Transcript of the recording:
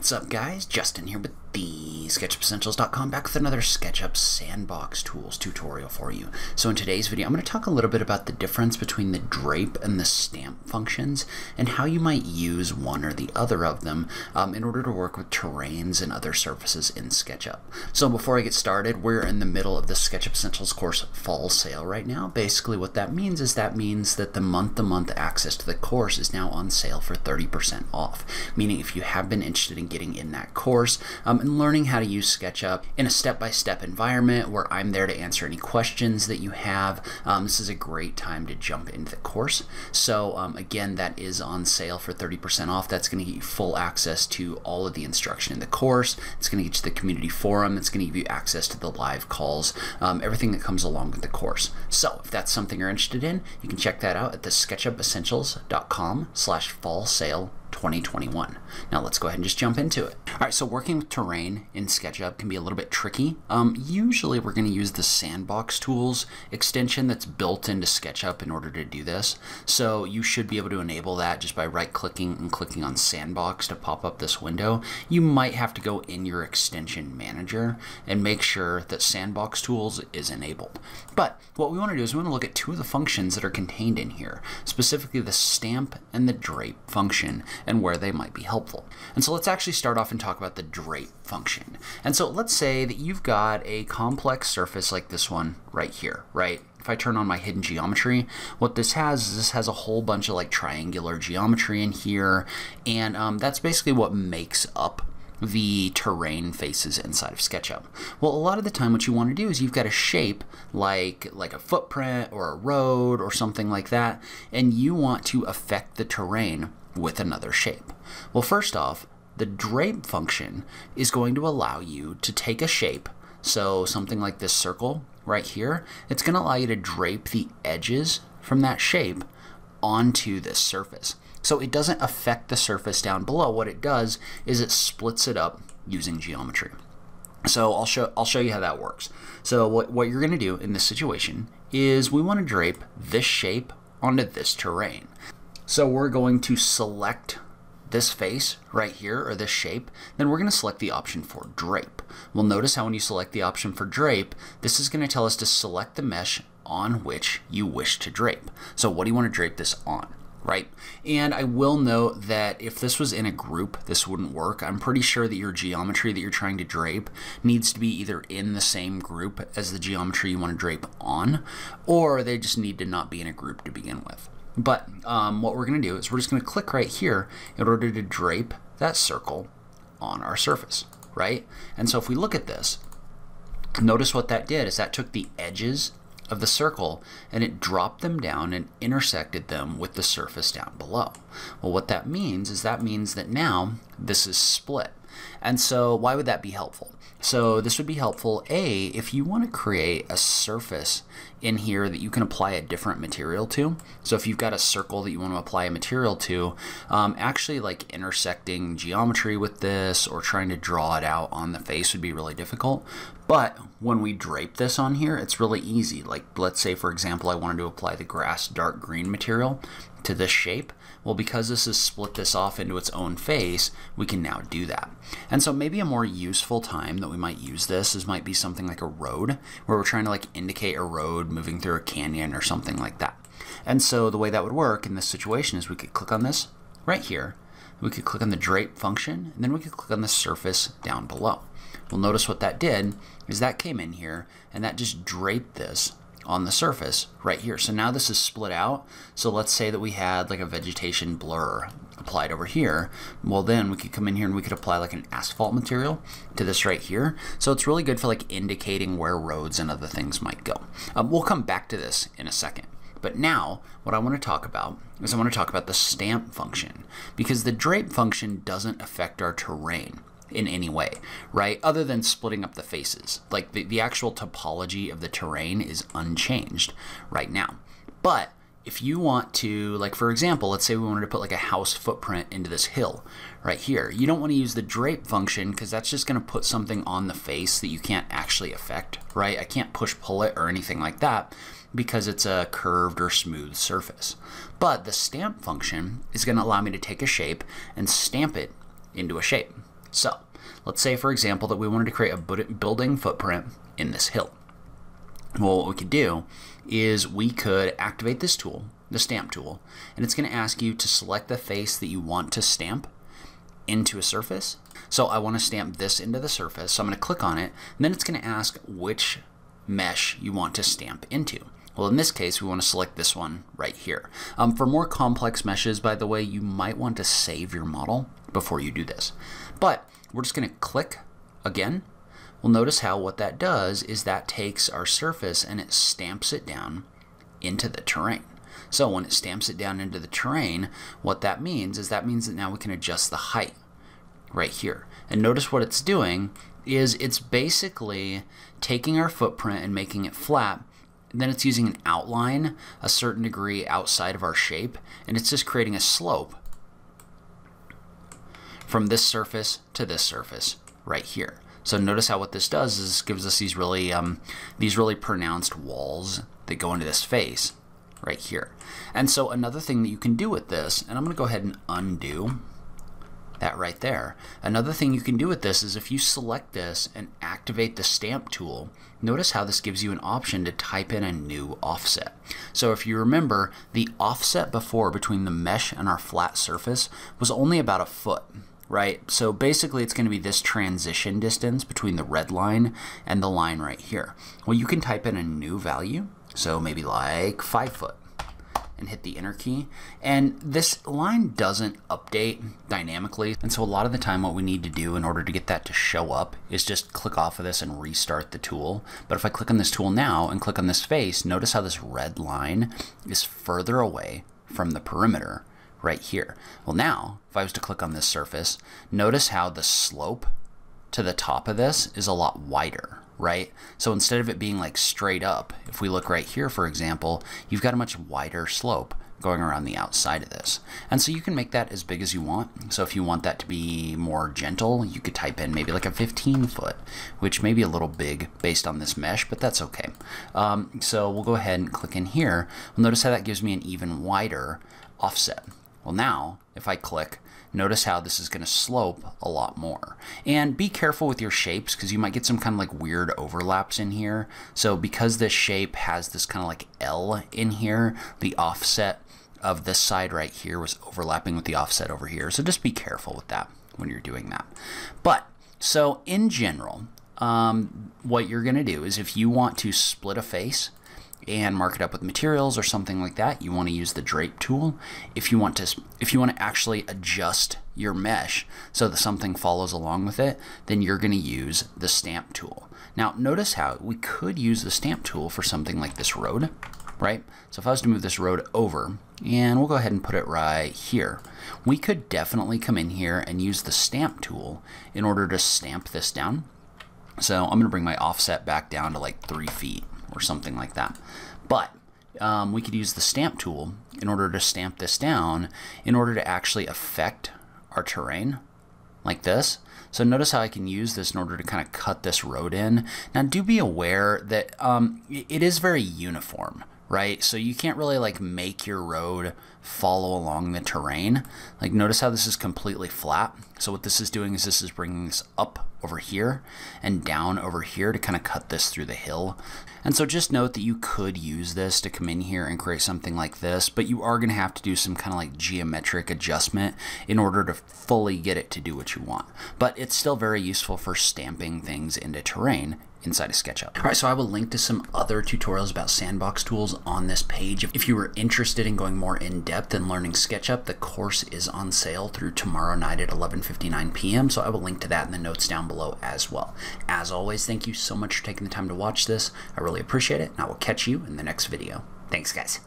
What's up guys? Justin here with the SketchUpEssentials.com back with another SketchUp Sandbox Tools tutorial for you. So in today's video I'm going to talk a little bit about the difference between the drape and the stamp functions and how you might use one or the other of them um, in order to work with terrains and other surfaces in SketchUp. So before I get started we're in the middle of the SketchUp Essentials course fall sale right now. Basically what that means is that means that the month-to-month -month access to the course is now on sale for 30% off. Meaning if you have been interested in getting in that course um, and learning how to use SketchUp in a step-by-step -step environment where I'm there to answer any questions that you have. Um, this is a great time to jump into the course. So um, again, that is on sale for 30% off. That's going to get you full access to all of the instruction in the course. It's going to get you the community forum. It's going to give you access to the live calls, um, everything that comes along with the course. So if that's something you're interested in, you can check that out at the sketchupessentials.com slash fall sale 2021. Now let's go ahead and just jump into it. All right, so working with terrain in SketchUp can be a little bit tricky. Um, usually we're going to use the Sandbox Tools extension that's built into SketchUp in order to do this. So you should be able to enable that just by right-clicking and clicking on Sandbox to pop up this window. You might have to go in your extension manager and make sure that Sandbox Tools is enabled. But what we want to do is we want to look at two of the functions that are contained in here, specifically the stamp and the drape function and where they might be helpful. And so let's actually start off and talk about the drape function. And so let's say that you've got a complex surface like this one right here, right? If I turn on my hidden geometry, what this has is this has a whole bunch of like triangular geometry in here, and um, that's basically what makes up the terrain faces inside of SketchUp. Well, a lot of the time what you want to do is you've got a shape like, like a footprint or a road or something like that, and you want to affect the terrain with another shape. Well, first off, the drape function is going to allow you to take a shape, so something like this circle right here, it's going to allow you to drape the edges from that shape onto this surface. So it doesn't affect the surface down below. What it does is it splits it up using geometry. So I'll show, I'll show you how that works. So what, what you're going to do in this situation is we want to drape this shape onto this terrain. So we're going to select this face right here, or this shape, then we're going to select the option for drape. Well, notice how when you select the option for drape, this is going to tell us to select the mesh on which you wish to drape. So what do you want to drape this on? right? And I will note that if this was in a group, this wouldn't work. I'm pretty sure that your geometry that you're trying to drape needs to be either in the same group as the geometry you want to drape on, or they just need to not be in a group to begin with. But um, what we're going to do is we're just going to click right here in order to drape that circle on our surface, right? And so if we look at this, notice what that did is that took the edges of the circle and it dropped them down and intersected them with the surface down below. Well, what that means is that means that now this is split. And so why would that be helpful? So this would be helpful, A, if you want to create a surface in here that you can apply a different material to. So if you've got a circle that you want to apply a material to, um, actually like intersecting geometry with this or trying to draw it out on the face would be really difficult. But when we drape this on here, it's really easy. Like let's say, for example, I wanted to apply the grass dark green material to this shape. Well, because this has split this off into its own face, we can now do that. And so maybe a more useful time that we might use this is might be something like a road, where we're trying to like indicate a road moving through a canyon or something like that. And so the way that would work in this situation is we could click on this right here, we could click on the drape function, and then we could click on the surface down below. Well, notice what that did is that came in here, and that just draped this on the surface right here. So now this is split out. So let's say that we had like a vegetation blur applied over here. Well, then we could come in here and we could apply like an asphalt material to this right here. So it's really good for like indicating where roads and other things might go. Um, we'll come back to this in a second. But now, what I want to talk about is I want to talk about the stamp function because the drape function doesn't affect our terrain in any way, right? Other than splitting up the faces. Like the, the actual topology of the terrain is unchanged right now. But if you want to, like for example, let's say we wanted to put like a house footprint into this hill right here. You don't want to use the drape function because that's just going to put something on the face that you can't actually affect, right? I can't push pull it or anything like that because it's a curved or smooth surface. But the stamp function is going to allow me to take a shape and stamp it into a shape So let's say, for example, that we wanted to create a building footprint in this hill. Well, what we could do is we could activate this tool, the stamp tool, and it's going to ask you to select the face that you want to stamp into a surface. So I want to stamp this into the surface, so I'm going to click on it, and then it's going to ask which mesh you want to stamp into. Well, in this case, we want to select this one right here. Um, for more complex meshes, by the way, you might want to save your model before you do this. But we're just going to click again. Well, notice how what that does is that takes our surface and it stamps it down into the terrain. So when it stamps it down into the terrain, what that means is that means that now we can adjust the height right here. And notice what it's doing is it's basically taking our footprint and making it flat then it's using an outline a certain degree outside of our shape and it's just creating a slope from this surface to this surface right here. So notice how what this does is gives us these really um, these really pronounced walls that go into this face right here. And so another thing that you can do with this, and I'm going to go ahead and undo that right there. Another thing you can do with this is if you select this and activate the stamp tool, notice how this gives you an option to type in a new offset. So if you remember, the offset before between the mesh and our flat surface was only about a foot right? So basically it's going to be this transition distance between the red line and the line right here. Well, you can type in a new value, so maybe like 5 foot and hit the enter key. And this line doesn't update dynamically. And so a lot of the time what we need to do in order to get that to show up is just click off of this and restart the tool. But if I click on this tool now and click on this face, notice how this red line is further away from the perimeter right here. Well now, if I was to click on this surface, notice how the slope to the top of this is a lot wider, right? So instead of it being like straight up, if we look right here, for example, you've got a much wider slope going around the outside of this. And so you can make that as big as you want. So if you want that to be more gentle, you could type in maybe like a 15 foot, which may be a little big based on this mesh, but that's okay. Um, so we'll go ahead and click in here. Well, notice how that gives me an even wider offset. Well now, if I click, notice how this is going to slope a lot more. And be careful with your shapes because you might get some kind of like weird overlaps in here. So because this shape has this kind of like L in here, the offset of this side right here was overlapping with the offset over here. So just be careful with that when you're doing that. But so in general, um, what you're going to do is if you want to split a face, and mark it up with materials or something like that, you want to use the drape tool. If you want to if you want to actually adjust your mesh so that something follows along with it, then you're going to use the stamp tool. Now, notice how we could use the stamp tool for something like this road, right? So if I was to move this road over, and we'll go ahead and put it right here, we could definitely come in here and use the stamp tool in order to stamp this down. So I'm going to bring my offset back down to like three feet or something like that. But um, we could use the stamp tool in order to stamp this down in order to actually affect our terrain like this. So notice how I can use this in order to kind of cut this road in. Now do be aware that um, it is very uniform, right? So you can't really like make your road follow along the terrain. Like notice how this is completely flat. So what this is doing is this is bringing this up over here and down over here to kind of cut this through the hill. And so just note that you could use this to come in here and create something like this, but you are going to have to do some kind of like geometric adjustment in order to fully get it to do what you want. But it's still very useful for stamping things into terrain inside of SketchUp. All right, so I will link to some other tutorials about sandbox tools on this page. If you were interested in going more in depth and learning SketchUp, the course is on sale through tomorrow night at 11.59 p.m., so I will link to that in the notes down below as well. As always, thank you so much for taking the time to watch this. I really appreciate it, and I will catch you in the next video. Thanks, guys.